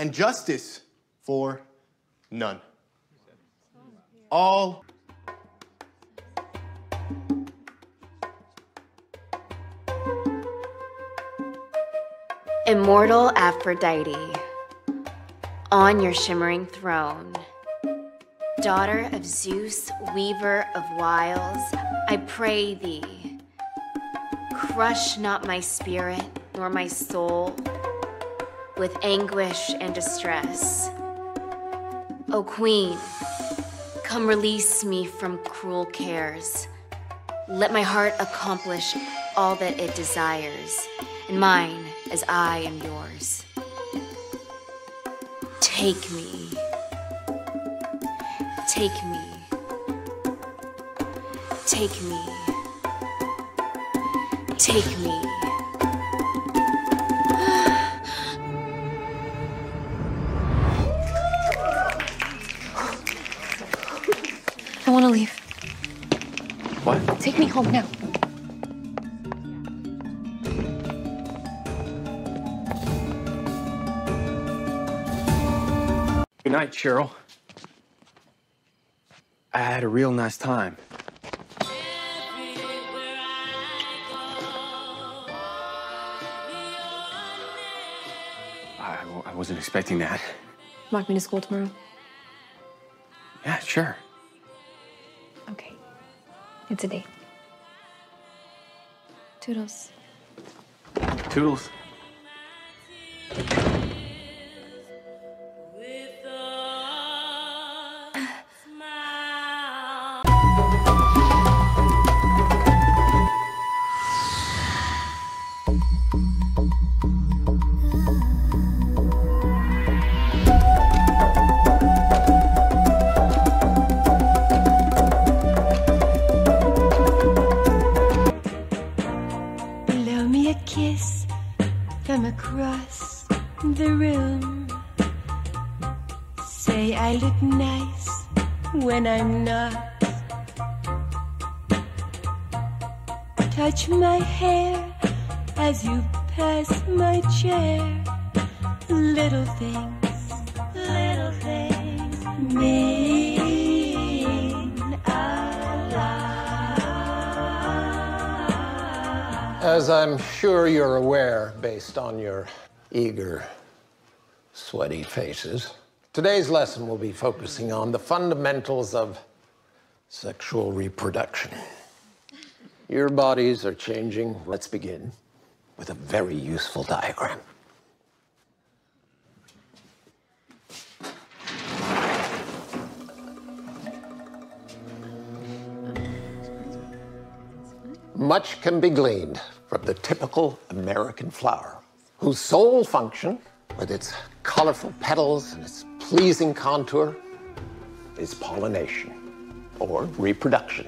and justice for none. All Immortal Aphrodite, on your shimmering throne, daughter of Zeus, weaver of wiles, I pray thee, crush not my spirit nor my soul with anguish and distress. O Queen, come release me from cruel cares. Let my heart accomplish all that it desires, and mine as I am yours. Take me. Take me. Take me. Take me. I want to leave. what? Take me home now. Good night, Cheryl. I had a real nice time. I, I wasn't expecting that. Walk me to school tomorrow. Yeah, sure. It's a date. Toodles. Toodles. Across the room. Say I look nice when I'm not. Touch my hair as you pass my chair. Little things, little things As I'm sure you're aware, based on your eager, sweaty faces, today's lesson will be focusing on the fundamentals of sexual reproduction. Your bodies are changing. Let's begin with a very useful diagram. Much can be gleaned from the typical American flower, whose sole function, with its colorful petals and its pleasing contour, is pollination or reproduction.